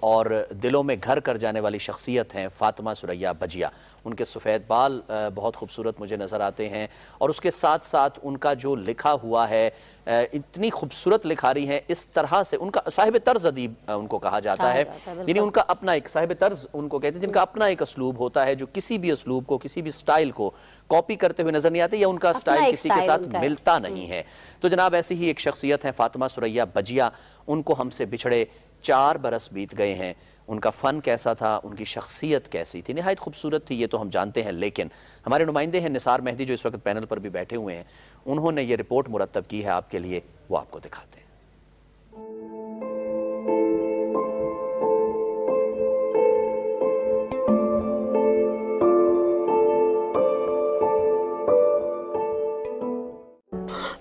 اور دلوں میں گھر کر جانے والی شخصیت ہیں فاطمہ سریہ بجیا۔ ان کے سفید بال بہت خوبصورت مجھے نظر آتے ہیں۔ اور اس کے ساتھ ساتھ ان کا جو لکھا ہوا ہے اتنی خوبصورت لکھاری ہیں۔ اس طرح سے ان کا صاحب طرز ادیب ان کو کہا جاتا ہے۔ یعنی ان کا اپنا ایک صاحب طرز ان کو کہتے ہیں جن کا اپنا ایک اسلوب ہوتا ہے جو کسی بھی اسلوب کو کسی بھی سٹائل کو کاپی کرتے ہوئے نظر نہیں آتے یا ان کا سٹائل کسی کے ساتھ ملتا نہیں ہے۔ تو جناب ایسی ہی ایک شخصیت ہے فاطمہ سریہ بجیا۔ ان کو ہم سے بچھڑے چار برس بیت گئے ہیں۔ ان کا فن کیسا تھا، ان کی شخصیت کیسی تھی، نہایت خوبصورت تھی یہ تو ہم جانتے ہیں۔ لیکن ہمارے نمائندے ہیں نثار مہدی جو اس وقت پینل پر بھی بیٹھے ہوئے ہیں۔ انہوں نے یہ رپورٹ مرتب کی ہے آپ کے لیے، وہ آپ کو دکھاتے ہیں۔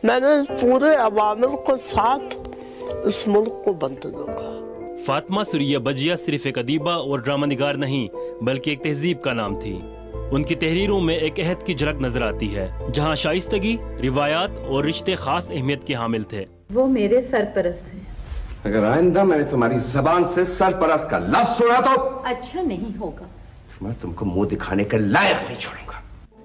میں نے پورے عوامل کو ساتھ اس ملک کو بنتے دیکھا۔ فاطمہ سریہ بجیا صرف ایک ادیبہ اور ڈرامہ نگار نہیں بلکہ ایک تہذیب کا نام تھی۔ ان کی تحریروں میں ایک عہد کی جھلک نظر آتی ہے جہاں شائستگی روایات اور رشتے خاص اہمیت کے حامل تھے۔ وہ میرے سرپرست ہیں۔ اگر آئندہ میں نے تمہاری زبان سے سرپرست کا لفظ سنا تو اچھا نہیں ہوگا۔ میں تم کو منہ دکھانے کے لائق نہیں چھوڑوں گا۔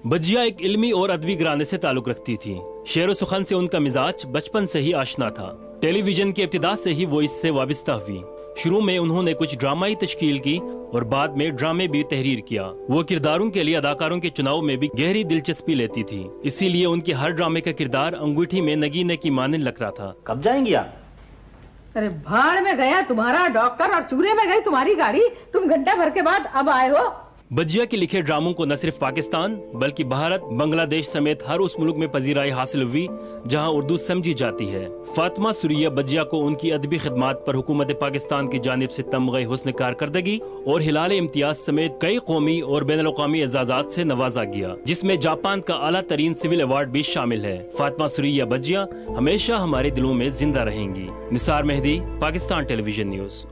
بجیا ایک علمی اور ادبی گرانے سے تعلق رکھتی تھی۔ شعر و سخن سے ان کا مزاج بچپن سے ہی آشنا تھا۔ ٹیلی ویژن کی ابتدا سے ہی وہ اس سے وابستہ ہوئی۔ شروع میں انہوں نے کچھ ڈرامائی تشکیل کی اور بعد میں ڈرامے بھی تحریر کیا۔ وہ کرداروں کے لیے اداکاروں کے چناؤ میں بھی گہری دلچسپی لیتی تھی۔ اسی لیے ان کے ہر ڈرامے کا کردار انگوٹھی میں نگینے کی مانند لگ رہا تھا۔ کب جائیں گی آپ؟ ارے بھاڑ میں گیا تمہارا ڈاکٹر اور چورے میں گئی تمہاری گاڑی۔ تم گھنٹہ بھر کے بعد اب آئے ہو۔ بجیا کے لکھے ڈراموں کو نہ صرف پاکستان، بلکہ بھارت، بنگلہ دیش سمیت ہر اس ملک میں پذیرائی حاصل ہوئی، جہاں اردو سمجھی جاتی ہے۔ فاطمہ سریہ بجیا کو ان کی ادبی خدمات پر حکومت پاکستان کی جانب سے تمغہ حسن کارکردگی اور ہلال امتیاز سمیت کئی قومی اور بین الاقوامی اعزازات سے نوازا گیا، جس میں جاپان کا اعلیٰ ترین سول ایوارڈ بھی شامل ہے۔ فاطمہ سریہ بجیا ہمیشہ ہمارے دلوں میں زندہ رہیں گی۔ Nisar Mehdi, Pakistan television news.